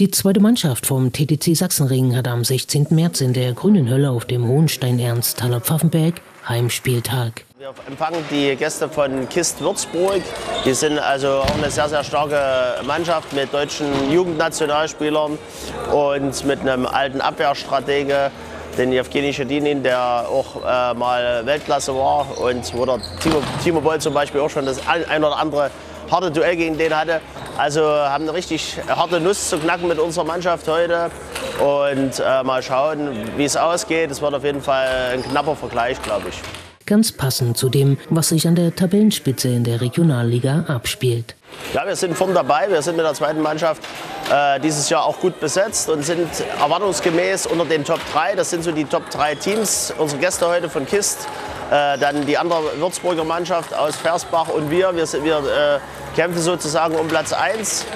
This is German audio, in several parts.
Die zweite Mannschaft vom TTC Sachsenring hat am 16. März in der Grünen Hölle auf dem Hohenstein Ernst-Thaler Pfaffenberg Heimspieltag. Wir empfangen die Gäste von Kist Würzburg. Die sind also auch eine sehr, sehr starke Mannschaft mit deutschen Jugendnationalspielern und mit einem alten Abwehrstratege, den Evgeny Schedinin, der auch äh, mal Weltklasse war und wo der Timo, Timo Boll zum Beispiel auch schon das ein oder andere harte Duell gegen den hatte. Also haben eine richtig harte Nuss zu knacken mit unserer Mannschaft heute. Und äh, mal schauen, wie es ausgeht. Es wird auf jeden Fall ein knapper Vergleich, glaube ich. Ganz passend zu dem, was sich an der Tabellenspitze in der Regionalliga abspielt. Ja, wir sind vorn dabei. Wir sind mit der zweiten Mannschaft äh, dieses Jahr auch gut besetzt und sind erwartungsgemäß unter den Top 3. Das sind so die Top 3 Teams. Unsere Gäste heute von KIST, äh, dann die andere Würzburger Mannschaft aus Versbach und wir. Wir, wir äh, kämpfen sozusagen um Platz 1.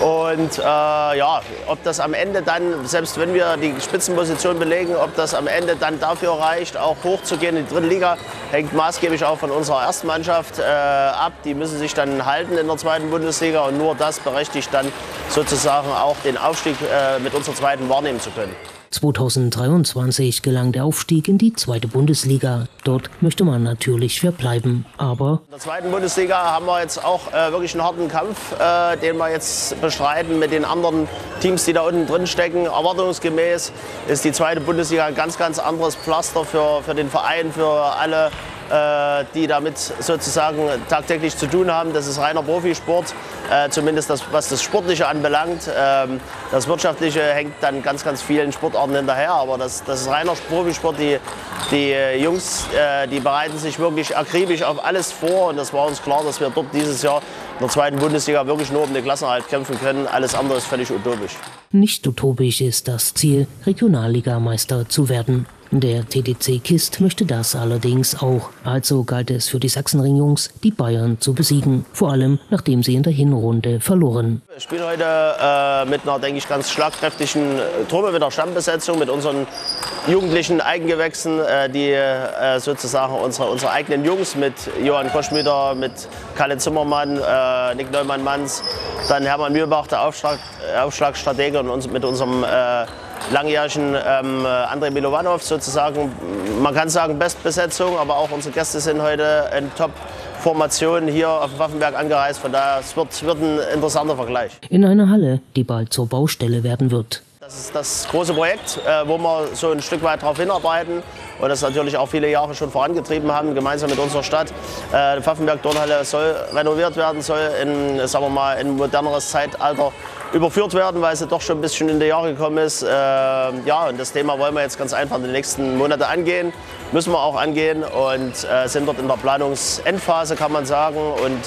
Und äh, ja, ob das am Ende dann, selbst wenn wir die Spitzenposition belegen, ob das am Ende dann dafür reicht, auch hochzugehen in die dritte Liga, hängt maßgeblich auch von unserer ersten Mannschaft äh, ab. Die müssen sich dann halten in der zweiten Bundesliga und nur das berechtigt dann sozusagen auch den Aufstieg äh, mit unserer zweiten wahrnehmen zu können. 2023 gelang der Aufstieg in die zweite Bundesliga. Dort möchte man natürlich verbleiben, aber... In der zweiten Bundesliga haben wir jetzt auch äh, wirklich einen harten Kampf, äh, den wir jetzt bestreiten mit den anderen Teams, die da unten drin stecken. Erwartungsgemäß ist die zweite Bundesliga ein ganz, ganz anderes Pflaster für, für den Verein, für alle äh, die damit sozusagen tagtäglich zu tun haben. Das ist reiner Profisport, äh, zumindest das, was das Sportliche anbelangt. Ähm, das Wirtschaftliche hängt dann ganz, ganz vielen Sportarten hinterher, aber das, das ist reiner Profisport. Die, die Jungs, äh, die bereiten sich wirklich akribisch auf alles vor und das war uns klar, dass wir dort dieses Jahr in der zweiten Bundesliga wirklich nur um den Klassenerhalt kämpfen können. Alles andere ist völlig utopisch. Nicht utopisch ist das Ziel, Regionalligameister zu werden. Der TDC Kist möchte das allerdings auch. Also galt es für die Sachsenring-Jungs, die Bayern zu besiegen. Vor allem, nachdem sie in der Hinrunde verloren. Wir spielen heute äh, mit einer, denke ich, ganz schlagkräftigen Truppe, mit der Stammbesetzung, mit unseren jugendlichen Eigengewächsen, äh, die äh, sozusagen unsere, unsere eigenen Jungs mit Johann Koschmüder, mit Kalle Zimmermann, äh, Nick Neumann-Manns, dann Hermann Mühlbach, der Aufschlag, Aufschlagstratege und uns, mit unserem äh, langjährigen ähm, Andrei Milovanov sozusagen, man kann sagen Bestbesetzung, aber auch unsere Gäste sind heute in Top-Formation hier auf dem Waffenberg angereist. Von daher es wird, wird ein interessanter Vergleich. In einer Halle, die bald zur Baustelle werden wird. Das ist das große Projekt, äh, wo wir so ein Stück weit darauf hinarbeiten und das natürlich auch viele Jahre schon vorangetrieben haben, gemeinsam mit unserer Stadt. Äh, die Pfaffenberg-Turnhalle soll renoviert werden, soll in, sagen wir mal, in moderneres Zeitalter überführt werden, weil sie doch schon ein bisschen in die Jahre gekommen ist. Äh, ja, und das Thema wollen wir jetzt ganz einfach in den nächsten Monaten angehen. Müssen wir auch angehen und äh, sind dort in der Planungsendphase, kann man sagen. Und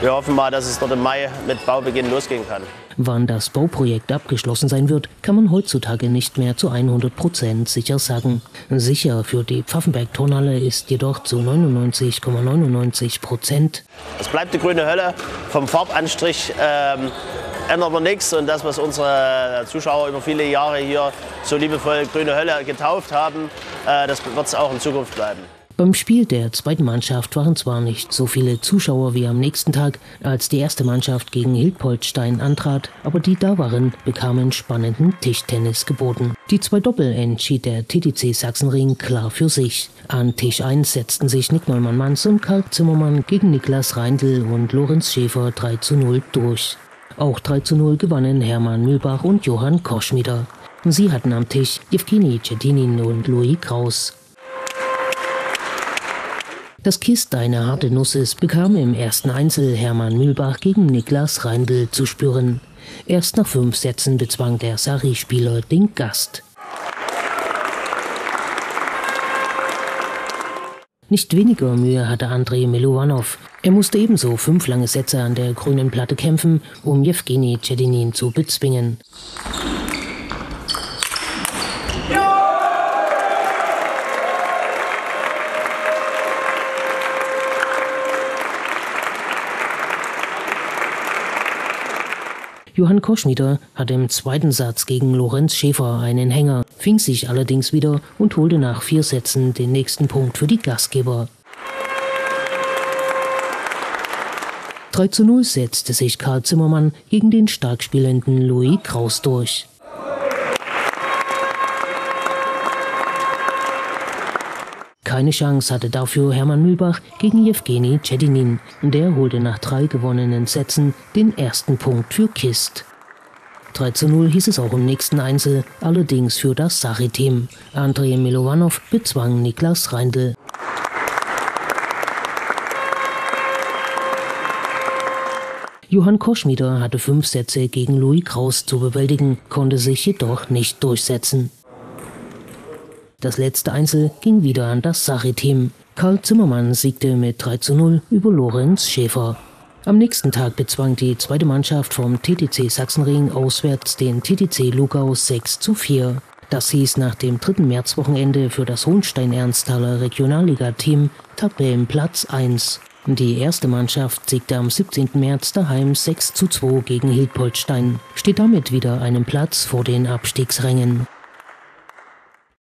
wir hoffen mal, dass es dort im Mai mit Baubeginn losgehen kann. Wann das Bauprojekt abgeschlossen sein wird, kann man heutzutage nicht mehr zu 100 Prozent sicher sagen. Sicher für die Pfaffenberg-Turnhalle ist jedoch zu 99,99 Prozent. es bleibt die grüne Hölle vom Farbanstrich. Ähm, ändern wir nichts. Und das, was unsere Zuschauer über viele Jahre hier so liebevoll Grüne Hölle getauft haben, äh, das wird es auch in Zukunft bleiben. Beim Spiel der zweiten Mannschaft waren zwar nicht so viele Zuschauer wie am nächsten Tag, als die erste Mannschaft gegen Hildpoltstein antrat, aber die da waren, bekamen spannenden Tischtennis geboten. Die zwei Doppel entschied der TTC Sachsenring klar für sich. An Tisch 1 setzten sich Nick Neumann-Manns und Karl Zimmermann gegen Niklas Reindl und Lorenz Schäfer 3 zu 0 durch. Auch 3 zu 0 gewannen Hermann Mühlbach und Johann Koschmieder. Sie hatten am Tisch Jewgeni Cetinin und Louis Kraus. Das Kist eine harte Nuss ist, bekam im ersten Einzel Hermann Mühlbach gegen Niklas Reindl zu spüren. Erst nach fünf Sätzen bezwang der Sari-Spieler den Gast. Nicht weniger Mühe hatte Andrei Milovanov. Er musste ebenso fünf lange Sätze an der grünen Platte kämpfen, um Jewgeni Cedinin zu bezwingen. Johann Koschmieder hatte im zweiten Satz gegen Lorenz Schäfer einen Hänger, fing sich allerdings wieder und holte nach vier Sätzen den nächsten Punkt für die Gastgeber. 3 zu 0 setzte sich Karl Zimmermann gegen den stark spielenden Louis Kraus durch. Keine Chance hatte dafür Hermann Mühlbach gegen Jewgeni Tschedinin. Der holte nach drei gewonnenen Sätzen den ersten Punkt für Kist. 3 zu 0 hieß es auch im nächsten Einzel, allerdings für das Sachi-Team. Andrei Milovanov bezwang Niklas Reindl. Johann Koschmieder hatte fünf Sätze gegen Louis Kraus zu bewältigen, konnte sich jedoch nicht durchsetzen. Das letzte Einzel ging wieder an das Sachi-Team. Karl Zimmermann siegte mit 3 zu 0 über Lorenz Schäfer. Am nächsten Tag bezwang die zweite Mannschaft vom TTC Sachsenring auswärts den TTC Lugau 6 zu 4. Das hieß nach dem dritten Märzwochenende für das Hohenstein-Ernsthaler Regionalliga-Team Tabellenplatz 1. Die erste Mannschaft siegte am 17. März daheim 6 zu 2 gegen Hildpoltstein, steht damit wieder einen Platz vor den Abstiegsrängen.